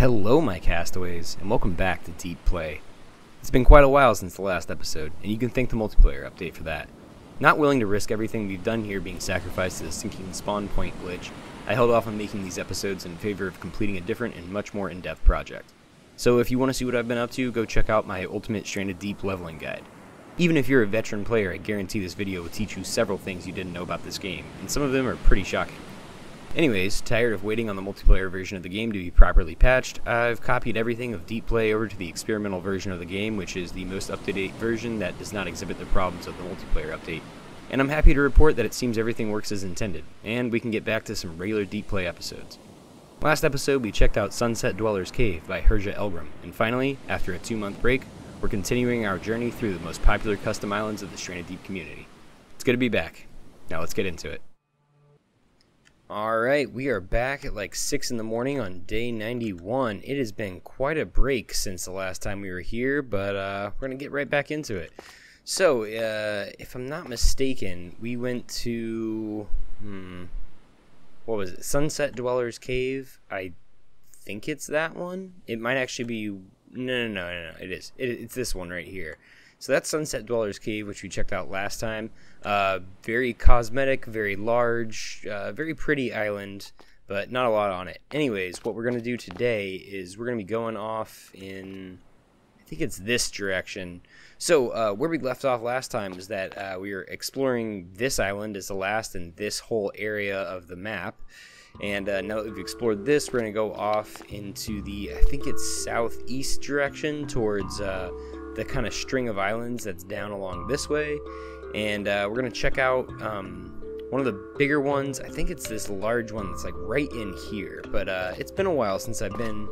Hello, my castaways, and welcome back to Deep Play. It's been quite a while since the last episode, and you can thank the multiplayer update for that. Not willing to risk everything we've done here being sacrificed to the sinking spawn point glitch, I held off on making these episodes in favor of completing a different and much more in-depth project. So if you want to see what I've been up to, go check out my Ultimate Stranded Deep leveling guide. Even if you're a veteran player, I guarantee this video will teach you several things you didn't know about this game, and some of them are pretty shocking. Anyways, tired of waiting on the multiplayer version of the game to be properly patched, I've copied everything of Deep Play over to the experimental version of the game, which is the most up-to-date version that does not exhibit the problems of the multiplayer update. And I'm happy to report that it seems everything works as intended, and we can get back to some regular Deep Play episodes. Last episode, we checked out Sunset Dweller's Cave by Herja Eldgrim, and finally, after a two-month break, we're continuing our journey through the most popular custom islands of the Stranded Deep community. It's good to be back. Now let's get into it. Alright, we are back at like 6 in the morning on day 91. It has been quite a break since the last time we were here, but uh, we're going to get right back into it. So, uh, if I'm not mistaken, we went to. Hmm. What was it? Sunset Dweller's Cave? I think it's that one. It might actually be. No, no, no, no, no. It is. It, it's this one right here. So that's Sunset Dweller's Cave, which we checked out last time. Uh, very cosmetic, very large, uh, very pretty island, but not a lot on it. Anyways, what we're going to do today is we're going to be going off in, I think it's this direction. So uh, where we left off last time is that uh, we were exploring this island as the last in this whole area of the map. And uh, now that we've explored this, we're going to go off into the, I think it's southeast direction towards uh, the kind of string of islands that's down along this way. And uh, we're going to check out um, one of the bigger ones. I think it's this large one that's like right in here. But uh, it's been a while since I've been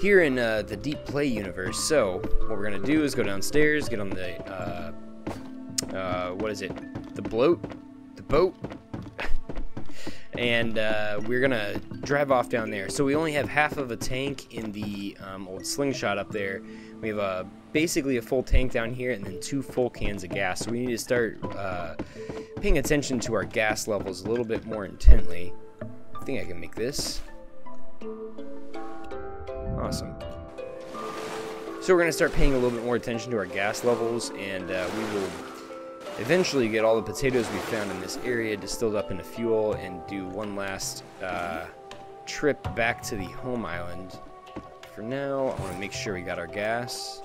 here in uh, the Deep Play universe. So what we're going to do is go downstairs, get on the, uh, uh, what is it? The bloat? The boat? and uh, we're gonna drive off down there. So we only have half of a tank in the um, old slingshot up there. We have a basically a full tank down here, and then two full cans of gas. So we need to start uh, paying attention to our gas levels a little bit more intently. I think I can make this. Awesome. So we're gonna start paying a little bit more attention to our gas levels, and uh, we will eventually get all the potatoes we found in this area distilled up into fuel and do one last uh, trip back to the home island. For now, I want to make sure we got our gas.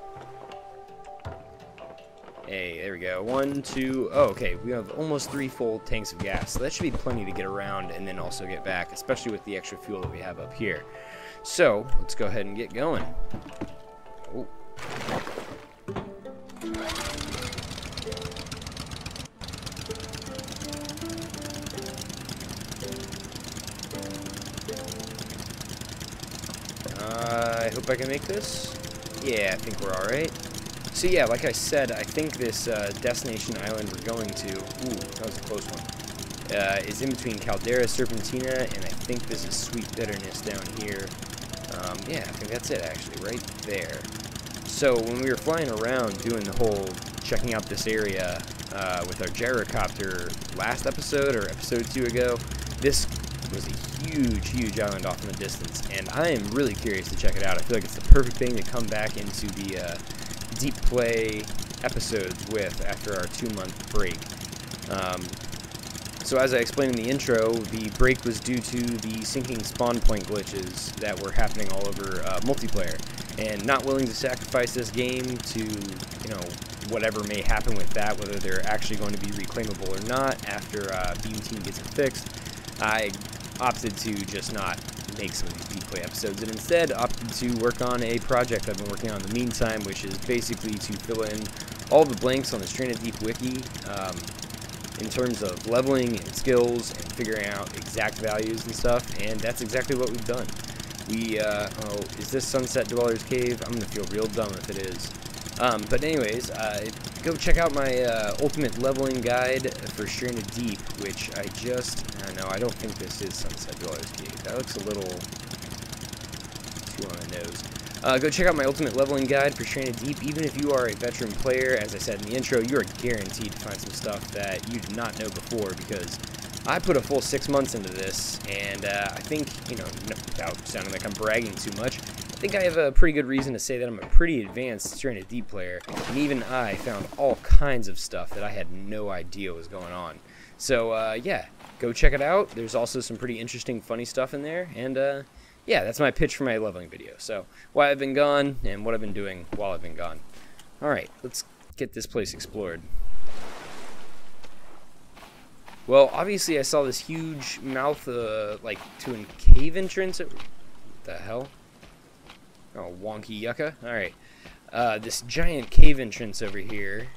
Hey, there we go. One, two, oh, okay. We have almost three full tanks of gas. So that should be plenty to get around and then also get back, especially with the extra fuel that we have up here. So, let's go ahead and get going. Oh. Uh, I hope I can make this. Yeah, I think we're alright. So yeah, like I said, I think this uh, destination island we're going to, ooh, that was a close one, uh, is in between Caldera Serpentina, and I think this is Sweet Bitterness down here. Um, yeah, I think that's it actually, right there. So when we were flying around doing the whole checking out this area uh, with our gyrocopter last episode or episode two ago, this was a huge, huge island off in the distance, and I am really curious to check it out. I feel like it's the perfect thing to come back into the uh, deep play episodes with after our two-month break. Um, so as I explained in the intro, the break was due to the sinking spawn point glitches that were happening all over uh, multiplayer, and not willing to sacrifice this game to, you know, whatever may happen with that, whether they're actually going to be reclaimable or not after uh, Beam Team gets it fixed. I opted to just not make some of these play episodes and instead opted to work on a project I've been working on in the meantime, which is basically to fill in all the blanks on the Stranded Deep wiki um, in terms of leveling and skills and figuring out exact values and stuff, and that's exactly what we've done. We, uh, oh, is this Sunset Dweller's Cave? I'm gonna feel real dumb if it is. Um, but anyways, uh, go check out my uh, ultimate leveling guide for Stranded Deep, which I just, I don't think this is Sunset Dweller's Cave. That looks a little too on the nose. Uh, go check out my ultimate leveling guide for Stranded Deep. Even if you are a veteran player, as I said in the intro, you are guaranteed to find some stuff that you did not know before because I put a full six months into this, and uh, I think, you know, without sounding like I'm bragging too much, I think I have a pretty good reason to say that I'm a pretty advanced Stranded Deep player, and even I found all kinds of stuff that I had no idea was going on. So, uh, yeah, go check it out. There's also some pretty interesting, funny stuff in there, and, uh, yeah, that's my pitch for my leveling video. So, why I've been gone, and what I've been doing while I've been gone. Alright, let's get this place explored. Well, obviously I saw this huge mouth, uh, like, to a cave entrance. What the hell? Oh, wonky yucca. Alright. Uh, this giant cave entrance over here.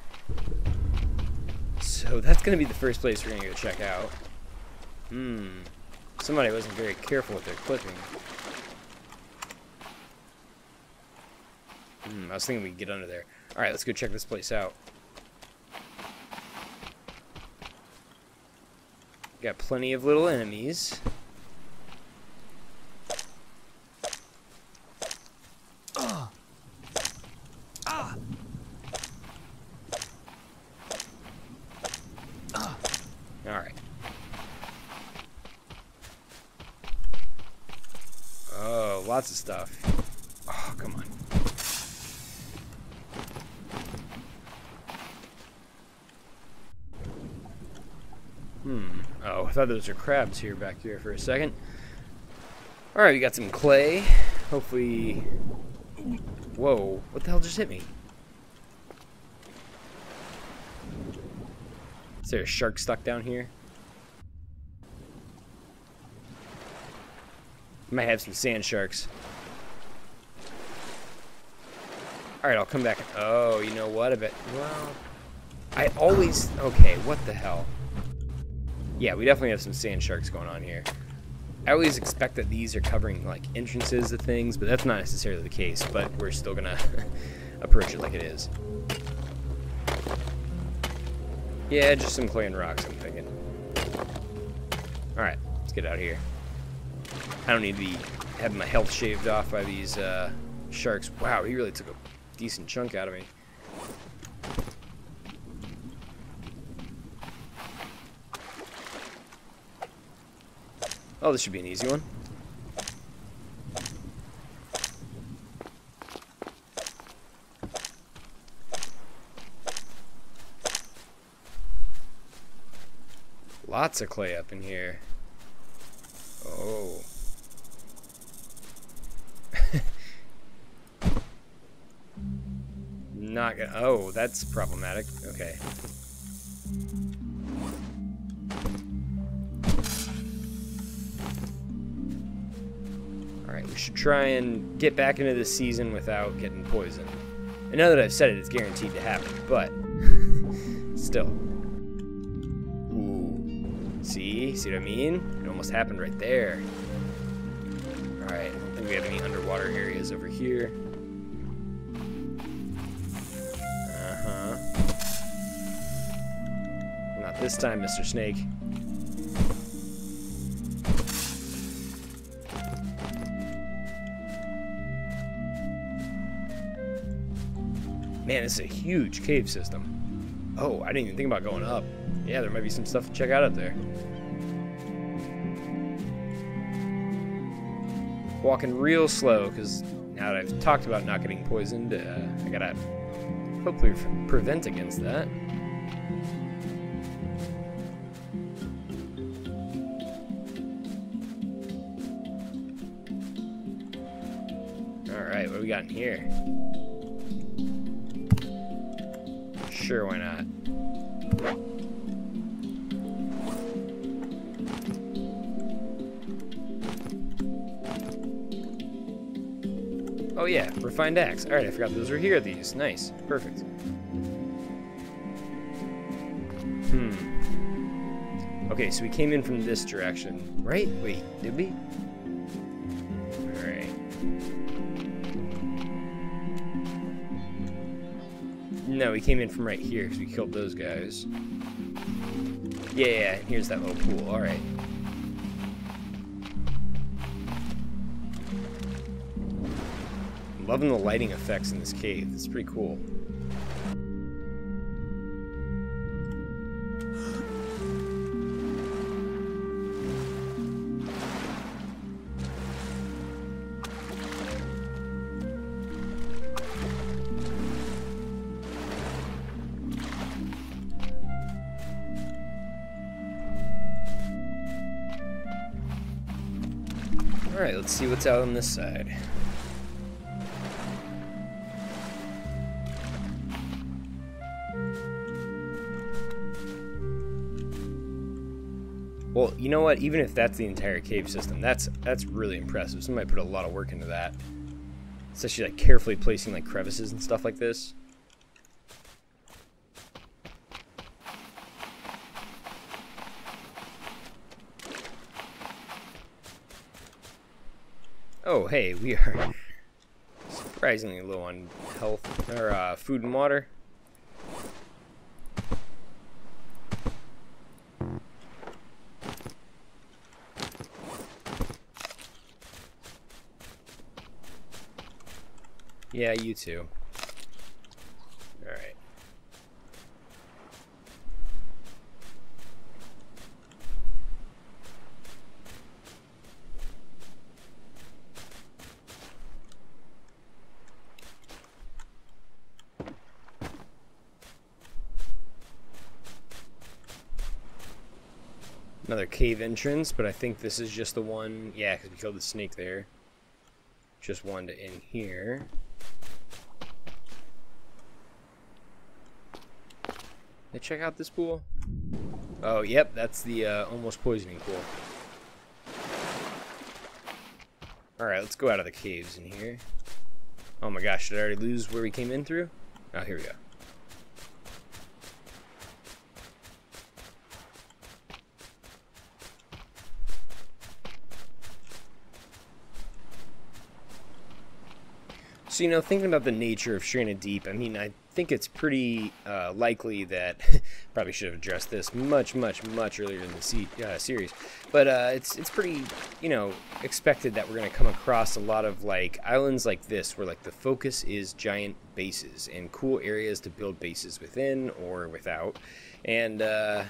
So that's going to be the first place we're going to go check out. Hmm. Somebody wasn't very careful with their clipping. Hmm, I was thinking we could get under there. Alright, let's go check this place out. Got plenty of little enemies. Ah. Ah. Ah. All right. Oh, lots of stuff. Oh, come on. Hmm. Oh, I thought those were crabs here back here for a second. Alright, we got some clay. Hopefully... Whoa, what the hell just hit me? Is there a shark stuck down here? Might have some sand sharks. Alright, I'll come back. Oh, you know what? I bet... Well... I always... Okay, what the hell? Yeah, we definitely have some sand sharks going on here. I always expect that these are covering like entrances to things, but that's not necessarily the case, but we're still gonna approach it like it is. Yeah, just some clay and rocks, I'm thinking. Alright, let's get out of here. I don't need to be having my health shaved off by these uh, sharks. Wow, he really took a decent chunk out of me. Oh, this should be an easy one. Lots of clay up in here. Oh. Not gonna. Oh, that's problematic. Okay. We should try and get back into the season without getting poisoned. And now that I've said it, it's guaranteed to happen, but still. Ooh. See? See what I mean? It almost happened right there. Alright, I don't think we have any underwater areas over here. Uh-huh. Not this time, Mr. Snake. Man, it's a huge cave system. Oh, I didn't even think about going up. Yeah, there might be some stuff to check out up there. Walking real slow, because now that I've talked about not getting poisoned, uh, I gotta hopefully prevent against that. Alright, what do we got in here? Sure, why not? Oh yeah, refined axe. Alright, I forgot those were here, these. Nice. Perfect. Hmm. Okay, so we came in from this direction, right? Wait, did we? No, we came in from right here because we killed those guys. Yeah, yeah, here's that little pool. Alright. Loving the lighting effects in this cave. It's pretty cool. Alright, let's see what's out on this side. Well, you know what? Even if that's the entire cave system, that's that's really impressive. Somebody put a lot of work into that. Especially like carefully placing like crevices and stuff like this. Oh, hey, we are surprisingly low on health or uh, food and water. Yeah, you too. Alright. Another cave entrance, but I think this is just the one. Yeah, because we killed the snake there. Just one to in here. They check out this pool? Oh, yep, that's the uh, almost poisoning pool. Alright, let's go out of the caves in here. Oh my gosh, did I already lose where we came in through? Oh, here we go. So, you know, thinking about the nature of Stranded Deep, I mean, I think it's pretty uh, likely that probably should have addressed this much, much, much earlier in the se uh, series. But uh, it's it's pretty, you know, expected that we're going to come across a lot of like islands like this, where like the focus is giant bases and cool areas to build bases within or without, and uh,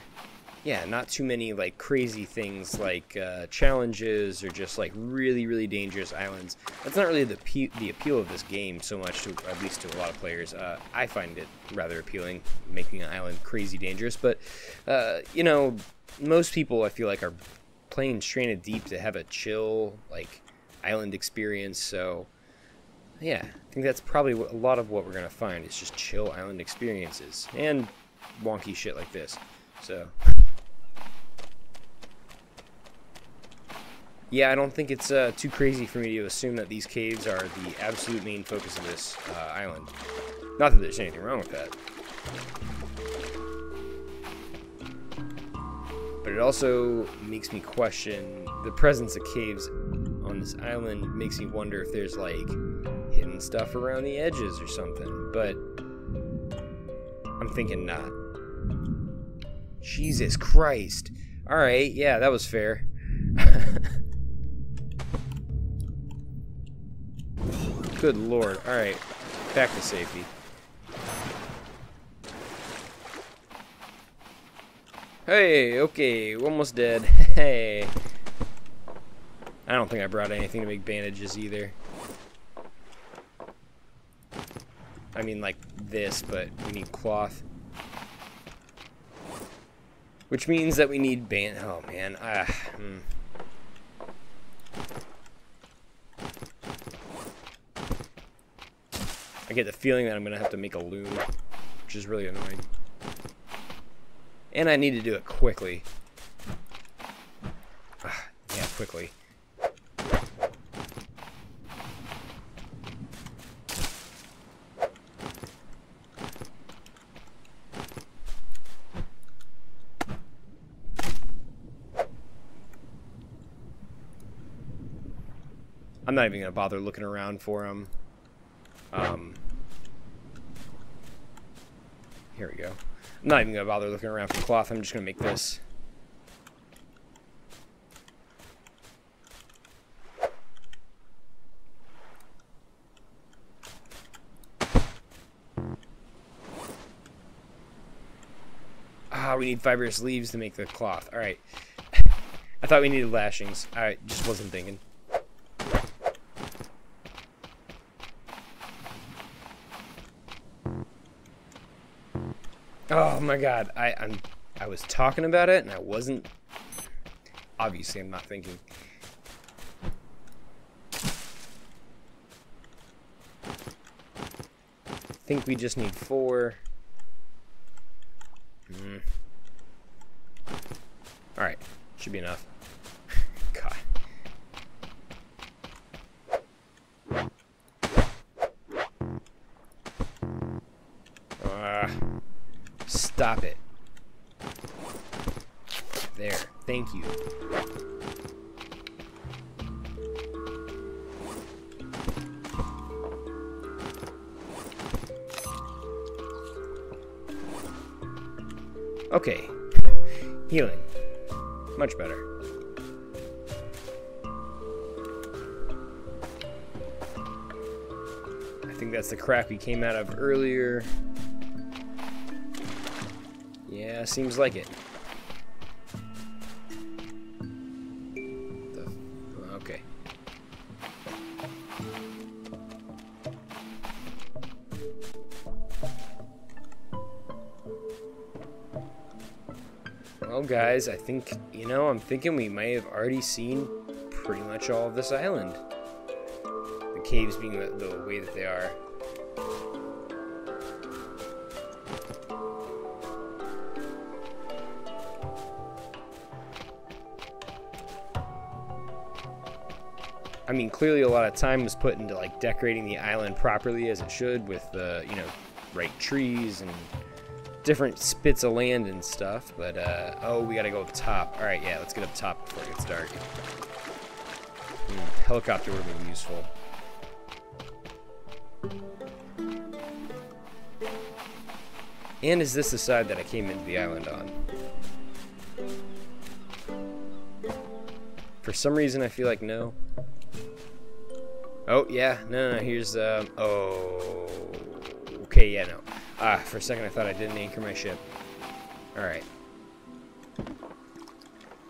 yeah, not too many like crazy things like uh, challenges or just like really really dangerous islands. That's not really the the appeal of this game so much, to at least to a lot of players. Uh, I find it rather appealing, making an island crazy dangerous. But uh, you know, most people I feel like are playing Stranded Deep to have a chill like island experience. So yeah, I think that's probably a lot of what we're gonna find. is just chill island experiences and wonky shit like this. So. Yeah, I don't think it's uh, too crazy for me to assume that these caves are the absolute main focus of this uh, island. Not that there's anything wrong with that. But it also makes me question the presence of caves on this island makes me wonder if there's like hidden stuff around the edges or something. But I'm thinking not. Jesus Christ. Alright, yeah, that was fair. Good lord. Alright. Back to safety. Hey, okay, almost dead. Hey. I don't think I brought anything to make bandages either. I mean, like this, but we need cloth. Which means that we need band. Oh, man. Ah, hmm. I get the feeling that I'm going to have to make a loom, which is really annoying. And I need to do it quickly. Ah, yeah, quickly. I'm not even going to bother looking around for them. Um, here we go. I'm not even going to bother looking around for cloth. I'm just going to make this. Ah, we need fibrous leaves to make the cloth. Alright. I thought we needed lashings. I just wasn't thinking. Oh my god, I, I'm, I was talking about it and I wasn't, obviously I'm not thinking. I think we just need four. Mm. All right, should be enough. Stop it. There, thank you. Okay. Healing. Much better. I think that's the crap we came out of earlier. Seems like it. Okay. Well, guys, I think, you know, I'm thinking we may have already seen pretty much all of this island. The caves being the, the way that they are. I mean, clearly a lot of time was put into like decorating the island properly as it should with the, you know, right trees and different spits of land and stuff. But, uh, oh, we gotta go up top. All right, yeah, let's get up top before it gets dark. Hmm, helicopter would have been useful. And is this the side that I came into the island on? For some reason, I feel like no. Oh, yeah. No, no, here's, um, oh. Okay, yeah, no. Ah, for a second I thought I didn't anchor my ship. Alright.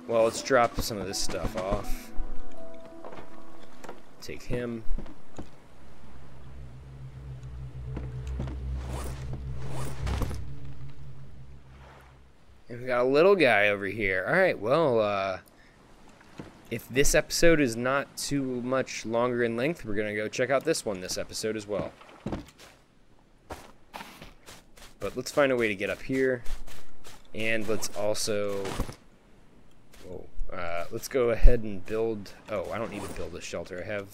Well, let's drop some of this stuff off. Take him. And we got a little guy over here. Alright, well, uh if this episode is not too much longer in length, we're going to go check out this one this episode as well. But let's find a way to get up here. And let's also... Whoa, uh, let's go ahead and build... Oh, I don't need to build a shelter. I have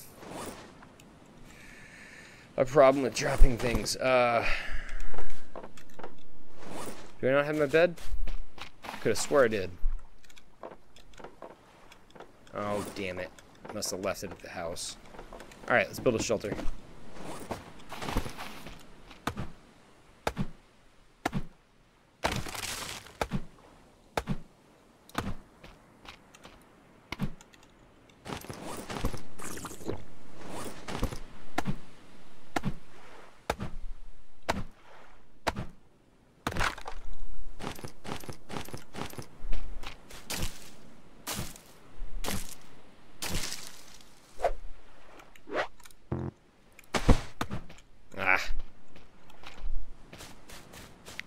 a problem with dropping things. Uh, do I not have my bed? Could have swore I did. Oh, damn it. Must have left it at the house. Alright, let's build a shelter.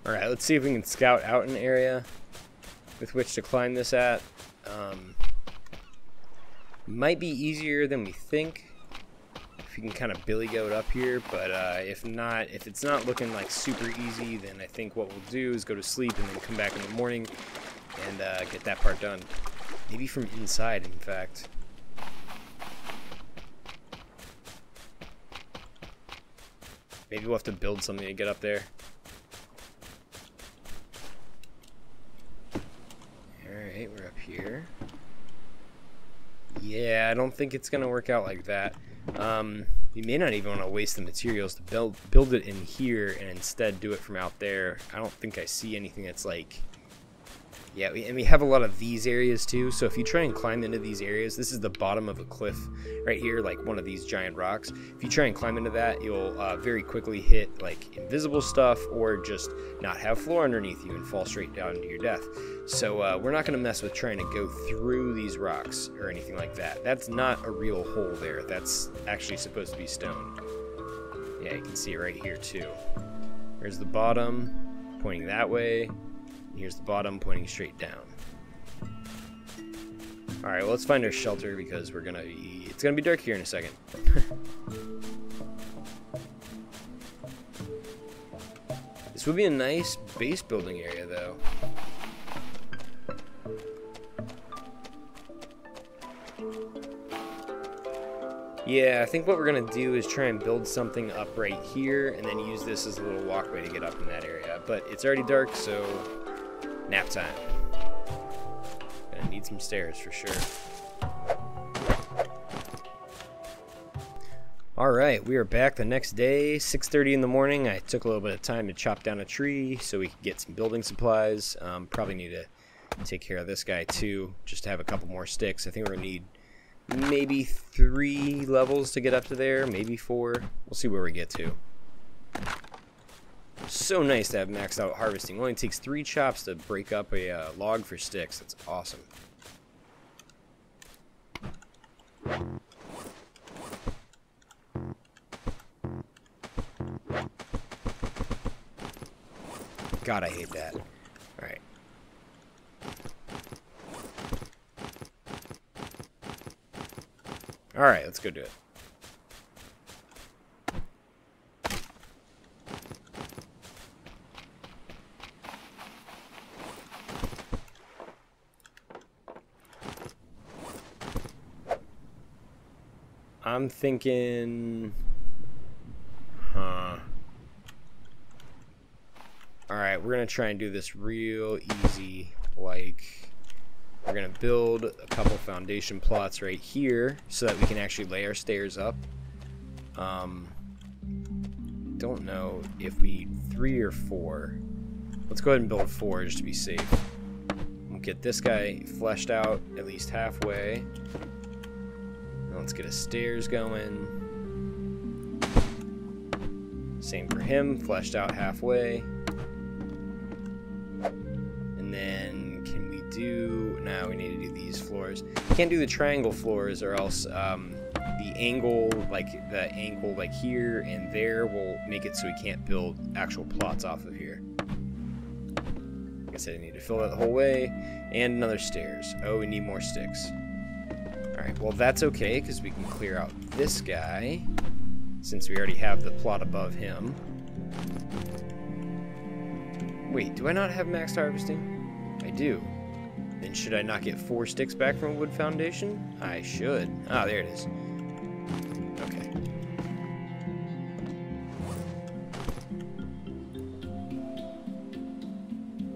Alright, let's see if we can scout out an area with which to climb this at. Um, might be easier than we think if you can kind of billy goat up here, but uh, if not, if it's not looking like super easy, then I think what we'll do is go to sleep and then come back in the morning and uh, get that part done. Maybe from inside, in fact. Maybe we'll have to build something to get up there. Alright, we're up here. Yeah, I don't think it's going to work out like that. Um, we may not even want to waste the materials to build build it in here and instead do it from out there. I don't think I see anything that's like yeah, and we have a lot of these areas too. So if you try and climb into these areas, this is the bottom of a cliff right here, like one of these giant rocks. If you try and climb into that, you'll uh, very quickly hit like invisible stuff or just not have floor underneath you and fall straight down to your death. So uh, we're not going to mess with trying to go through these rocks or anything like that. That's not a real hole there. That's actually supposed to be stone. Yeah, you can see it right here too. There's the bottom pointing that way. Here's the bottom pointing straight down. Alright, well let's find our shelter because we're gonna be... It's gonna be dark here in a second. This would be a nice base building area, though. Yeah, I think what we're going to do is try and build something up right here and then use this as a little walkway to get up in that area. But it's already dark, so nap time. Gonna need some stairs for sure. Alright, we are back the next day, 6.30 in the morning. I took a little bit of time to chop down a tree so we could get some building supplies. Um, probably need to take care of this guy too, just to have a couple more sticks. I think we're to need maybe three levels to get up to there, maybe four. We'll see where we get to. So nice to have maxed out harvesting. Only takes three chops to break up a uh, log for sticks. That's awesome. God, I hate that. Alright. Alright, let's go do it. I'm thinking... Huh. Alright, we're going to try and do this real easy. Like, we're going to build a couple foundation plots right here so that we can actually lay our stairs up. Um, don't know if we need three or four. Let's go ahead and build four just to be safe. We'll get this guy fleshed out at least halfway. Let's get a stairs going. Same for him, fleshed out halfway. And then can we do... Now we need to do these floors. Can't do the triangle floors or else um, the angle, like the angle like here and there will make it so we can't build actual plots off of here. Like I said, I need to fill that the whole way. And another stairs. Oh, we need more sticks. Alright, well that's okay, because we can clear out this guy, since we already have the plot above him. Wait, do I not have maxed harvesting? I do. Then should I not get four sticks back from a wood foundation? I should. Ah, there it is. Okay.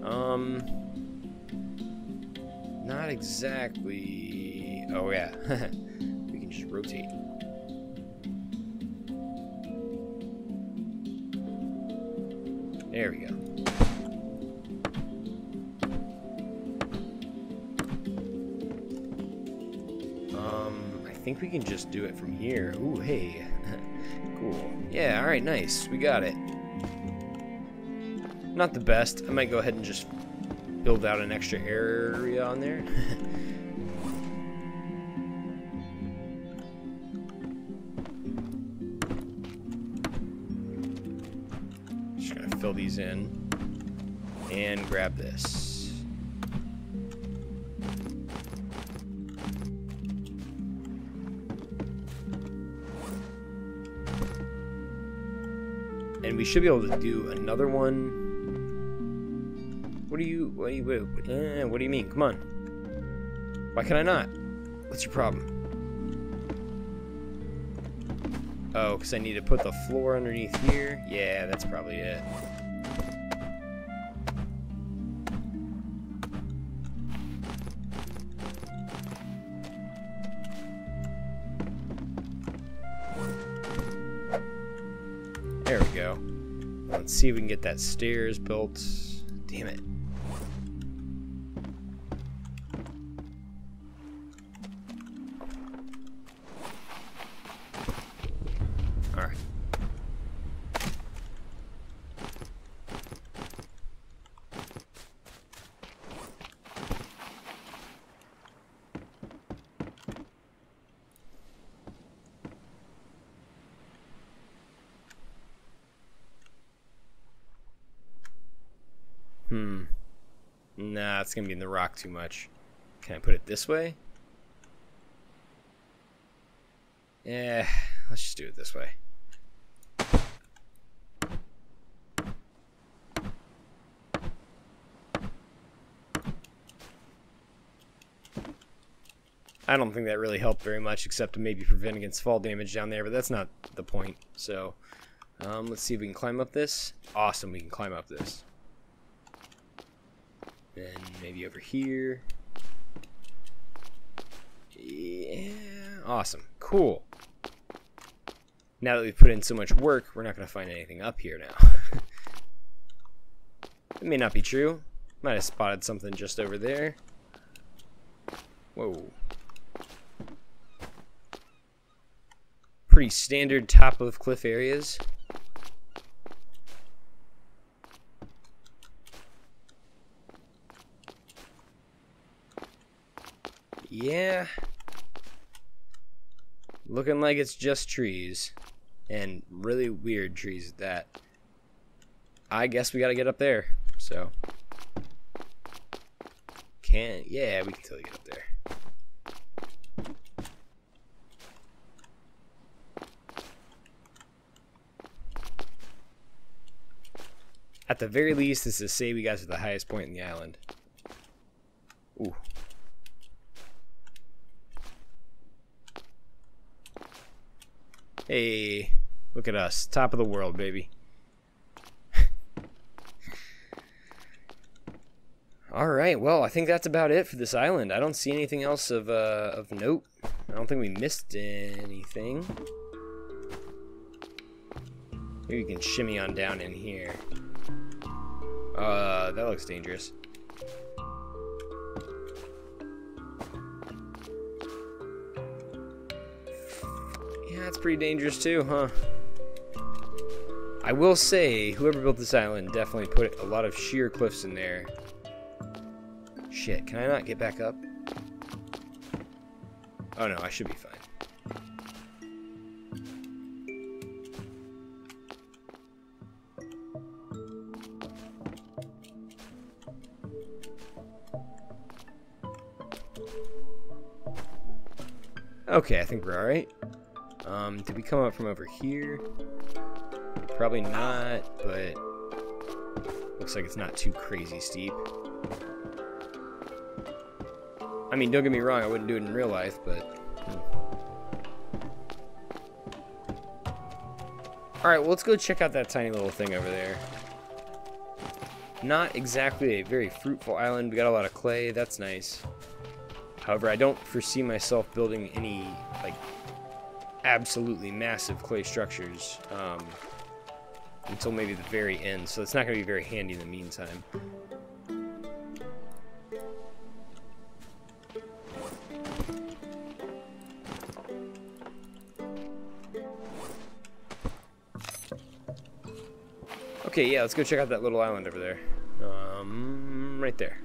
Um... Not exactly... Oh, yeah. we can just rotate. There we go. Um, I think we can just do it from here. Ooh, hey. cool. Yeah, alright, nice. We got it. Not the best. I might go ahead and just build out an extra area on there. these in and grab this. And we should be able to do another one what do you, what do you, what, eh, what do you mean? Come on. Why can I not? What's your problem? Oh, because I need to put the floor underneath here? Yeah, that's probably it. See if we can get that stairs built. Damn it. gonna be in the rock too much. Can I put it this way? Yeah, let's just do it this way. I don't think that really helped very much, except to maybe prevent against fall damage down there, but that's not the point. So, um, let's see if we can climb up this. Awesome, we can climb up this. Then maybe over here. Yeah, awesome, cool. Now that we've put in so much work, we're not going to find anything up here now. it may not be true. Might have spotted something just over there. Whoa. Pretty standard top of cliff areas. Yeah. Looking like it's just trees. And really weird trees at that. I guess we gotta get up there. So. can't. yeah, we can totally get up there. At the very least, this is say we got to the highest point in the island. Ooh. Hey, look at us. Top of the world, baby. All right, well, I think that's about it for this island. I don't see anything else of, uh, of note. I don't think we missed anything. Maybe we can shimmy on down in here. Uh, that looks dangerous. That's pretty dangerous too, huh? I will say, whoever built this island definitely put a lot of sheer cliffs in there. Shit, can I not get back up? Oh no, I should be fine. Okay, I think we're alright. Um, did we come up from over here? Probably not, but looks like it's not too crazy steep. I mean, don't get me wrong, I wouldn't do it in real life, but... Hmm. Alright, well, let's go check out that tiny little thing over there. Not exactly a very fruitful island. We got a lot of clay. That's nice. However, I don't foresee myself building any, like, absolutely massive clay structures um, until maybe the very end, so it's not going to be very handy in the meantime. Okay, yeah, let's go check out that little island over there. Um, right there.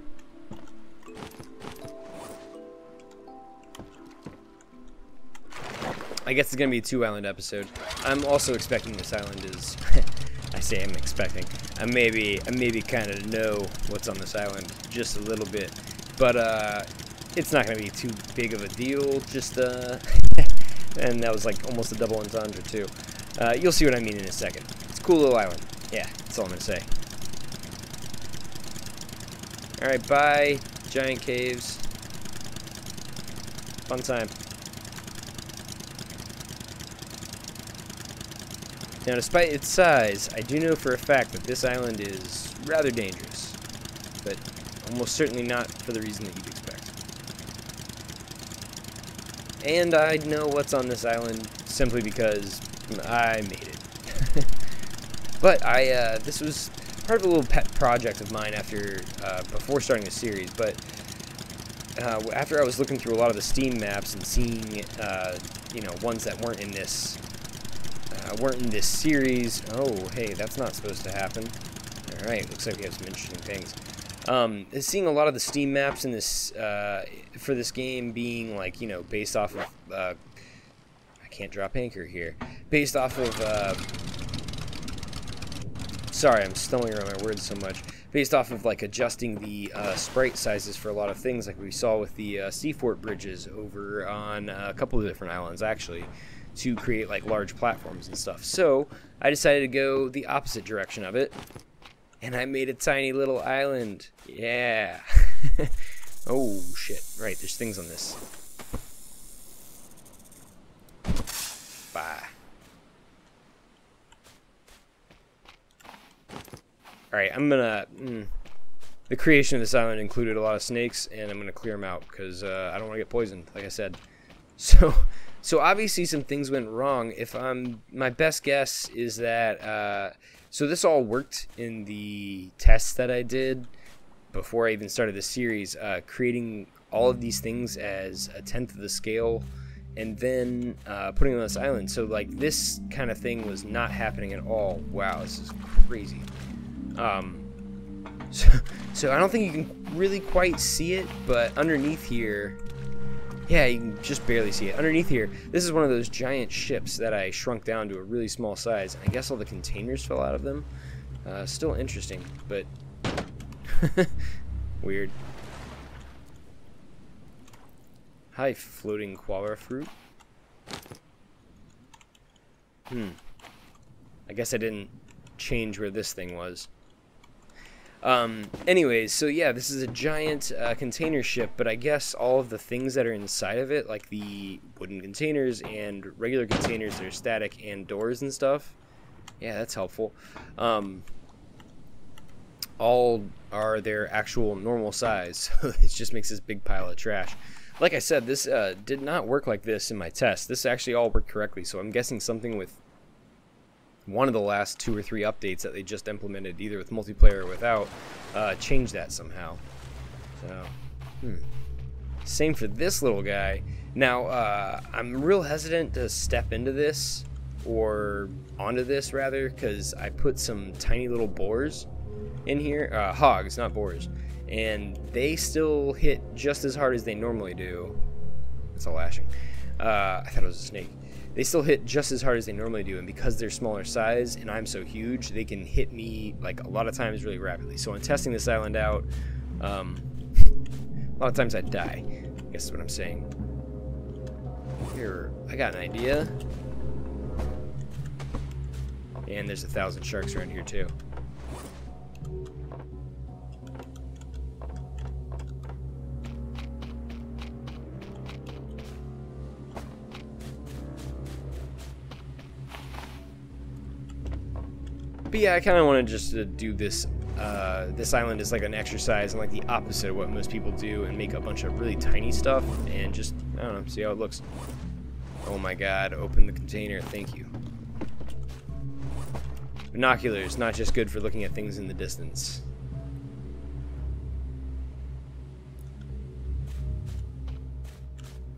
I guess it's gonna be a two island episode. I'm also expecting this island is. I say I'm expecting. I maybe I maybe kind of know what's on this island just a little bit, but uh, it's not gonna be too big of a deal. Just uh, and that was like almost a double entendre too. Uh, you'll see what I mean in a second. It's a cool little island. Yeah, that's all I'm gonna say. All right, bye, giant caves. Fun time. Now, despite its size, I do know for a fact that this island is rather dangerous, but almost certainly not for the reason that you'd expect. And I know what's on this island simply because I made it. but I, uh, this was part of a little pet project of mine after, uh, before starting the series, but uh, after I was looking through a lot of the Steam maps and seeing, uh, you know, ones that weren't in this uh, weren't in this series. Oh, hey, that's not supposed to happen. Alright, looks like we have some interesting things. Um, seeing a lot of the Steam maps in this, uh, for this game being, like, you know, based off of, uh, I can't drop anchor here, based off of, uh, sorry, I'm stumbling around my words so much, based off of, like, adjusting the, uh, sprite sizes for a lot of things, like we saw with the, uh, Seafort bridges over on a couple of different islands, actually to create like large platforms and stuff. So I decided to go the opposite direction of it, and I made a tiny little island. Yeah. oh shit! Right, there's things on this. Bye. All right, I'm gonna. Mm, the creation of this island included a lot of snakes, and I'm gonna clear them out because uh, I don't want to get poisoned. Like I said, so so obviously some things went wrong. If I'm my best guess is that uh, so this all worked in the tests that I did before I even started the series, uh, creating all of these things as a tenth of the scale and then uh, putting on this island. So like this kind of thing was not happening at all. Wow, this is crazy. Um, so, so I don't think you can really quite see it, but underneath here, yeah, you can just barely see it. Underneath here, this is one of those giant ships that I shrunk down to a really small size. I guess all the containers fell out of them. Uh, still interesting, but weird. Hi, floating kura fruit. Hmm. I guess I didn't change where this thing was. Um, anyways, so yeah, this is a giant uh, container ship, but I guess all of the things that are inside of it, like the wooden containers and regular containers that are static and doors and stuff, yeah, that's helpful. Um, all are their actual normal size, so it just makes this big pile of trash. Like I said, this uh, did not work like this in my test. This actually all worked correctly, so I'm guessing something with one of the last two or three updates that they just implemented, either with multiplayer or without, uh, changed that somehow. So, hmm. Same for this little guy. Now, uh, I'm real hesitant to step into this, or onto this rather, because I put some tiny little boars in here. Uh, hogs, not boars. And they still hit just as hard as they normally do. It's a lashing. Uh, I thought it was a snake they still hit just as hard as they normally do and because they're smaller size and i'm so huge they can hit me like a lot of times really rapidly. So in testing this island out um, a lot of times i die i guess is what i'm saying. Here i got an idea. And there's a thousand sharks around here too But yeah, I kind of wanted just to do this. Uh, this island is like an exercise and like the opposite of what most people do, and make a bunch of really tiny stuff and just I don't know, see how it looks. Oh my God! Open the container. Thank you. Binoculars, not just good for looking at things in the distance.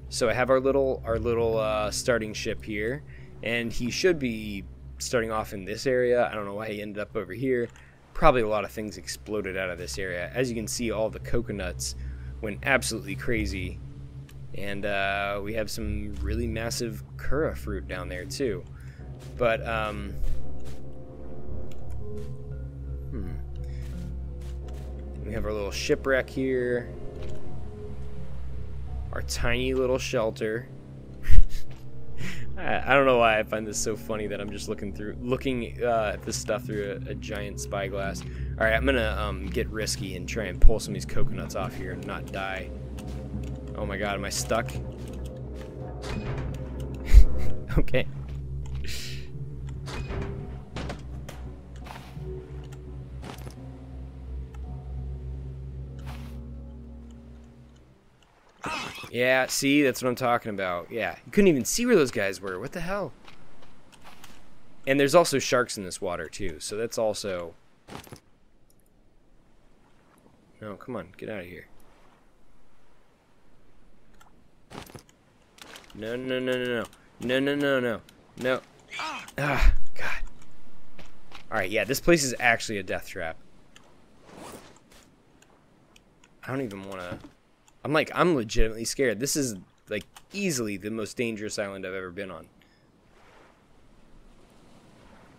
So I have our little our little uh, starting ship here, and he should be starting off in this area. I don't know why he ended up over here. Probably a lot of things exploded out of this area. As you can see, all the coconuts went absolutely crazy. And uh, we have some really massive kura fruit down there too. But, um, hmm. We have our little shipwreck here. Our tiny little shelter. I, don't know why I find this so funny that I'm just looking through, looking uh, at this stuff through a, a, giant spyglass. All right, I'm gonna um, get risky and try and pull some of these coconuts off here and not die. Oh my god, am I stuck? okay. Yeah, see, that's what I'm talking about. Yeah, you couldn't even see where those guys were. What the hell? And there's also sharks in this water, too, so that's also... No, come on, get out of here. No, no, no, no, no. No, no, no, no. No. Ah, God. Alright, yeah, this place is actually a death trap. I don't even want to... I'm like, I'm legitimately scared. This is like easily the most dangerous island I've ever been on.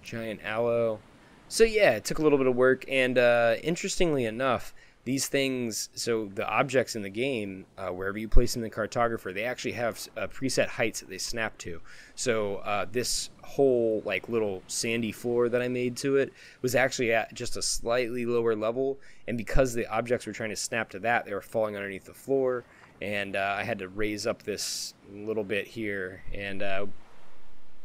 Giant aloe. So yeah, it took a little bit of work, and uh, interestingly enough, these things so the objects in the game uh, wherever you place them in the cartographer they actually have uh, preset heights that they snap to so uh, this whole like little sandy floor that i made to it was actually at just a slightly lower level and because the objects were trying to snap to that they were falling underneath the floor and uh, i had to raise up this little bit here and uh,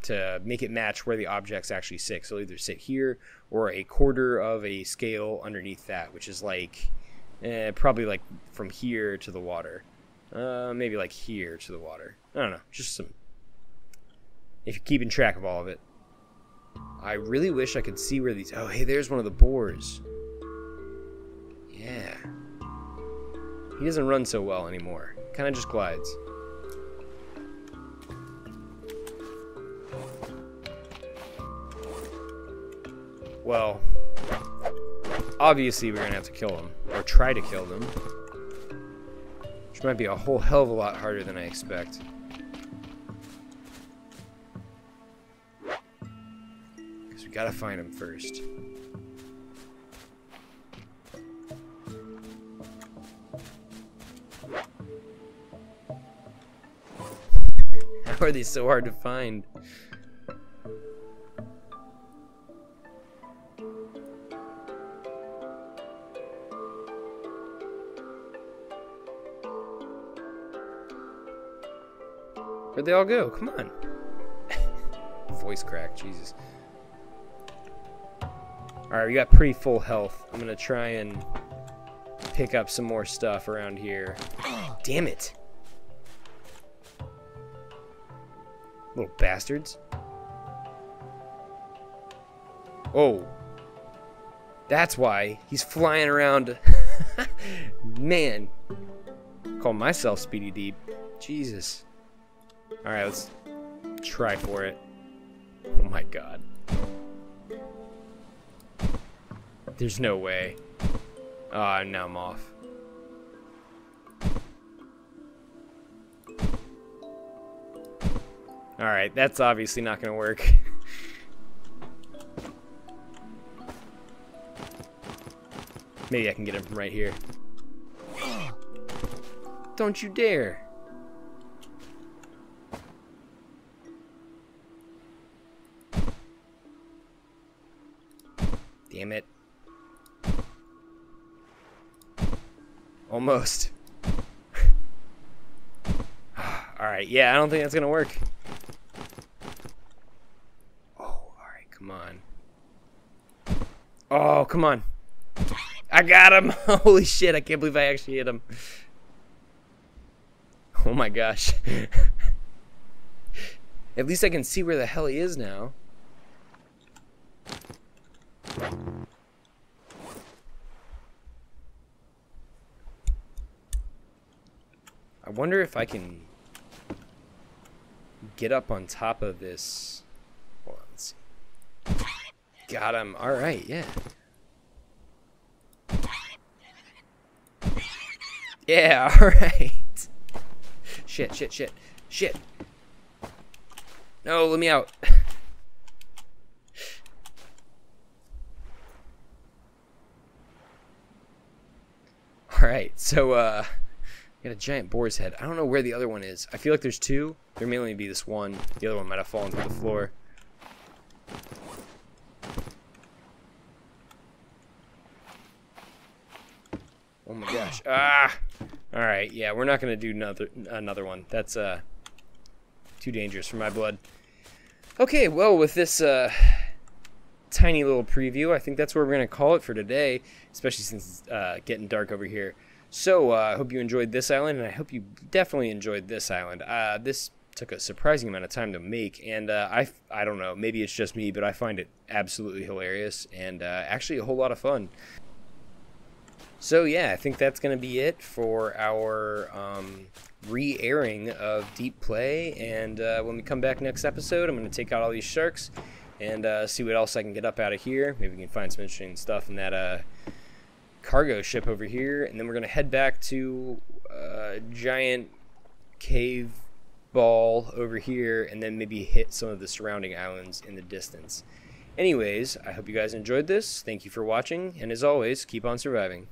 to make it match where the objects actually sit. So either sit here or a quarter of a scale underneath that, which is like eh, probably like from here to the water. Uh, maybe like here to the water. I don't know. Just some. If you're keeping track of all of it. I really wish I could see where these. Oh, hey, there's one of the boars. Yeah. He doesn't run so well anymore. Kind of just glides. Well, obviously we're gonna have to kill him, or try to kill them. Which might be a whole hell of a lot harder than I expect. Because we gotta find them first. How are they so hard to find? Where'd they all go? Come on. Voice crack, Jesus. Alright, we got pretty full health. I'm gonna try and pick up some more stuff around here. Damn it. Little bastards. Oh. That's why he's flying around. Man. Call myself Speedy Deep. Jesus. Alright, let's try for it. Oh my god. There's no way. Ah, oh, now I'm off. Alright, that's obviously not gonna work. Maybe I can get him from right here. Don't you dare! Almost. Alright, yeah, I don't think that's gonna work. Oh, alright, come on. Oh, come on. I got him! Holy shit, I can't believe I actually hit him. Oh my gosh. At least I can see where the hell he is now. I wonder if I can get up on top of this. Hold on, let's see. Got him. All right, yeah. Yeah, all right. Shit, shit, shit, shit. No, let me out. all right, so, uh... Got a giant boar's head. I don't know where the other one is. I feel like there's two. There may only be this one. The other one might have fallen through the floor. Oh my gosh. Ah! Alright, yeah, we're not going to do another, another one. That's uh, too dangerous for my blood. Okay, well, with this uh, tiny little preview, I think that's where we're going to call it for today, especially since it's uh, getting dark over here. So uh, I hope you enjoyed this island, and I hope you definitely enjoyed this island. Uh, this took a surprising amount of time to make, and uh, I, I don't know, maybe it's just me, but I find it absolutely hilarious and uh, actually a whole lot of fun. So yeah, I think that's going to be it for our um, re-airing of Deep Play, and uh, when we come back next episode, I'm going to take out all these sharks and uh, see what else I can get up out of here. Maybe we can find some interesting stuff in that cargo ship over here, and then we're going to head back to a uh, giant cave ball over here, and then maybe hit some of the surrounding islands in the distance. Anyways, I hope you guys enjoyed this. Thank you for watching, and as always, keep on surviving.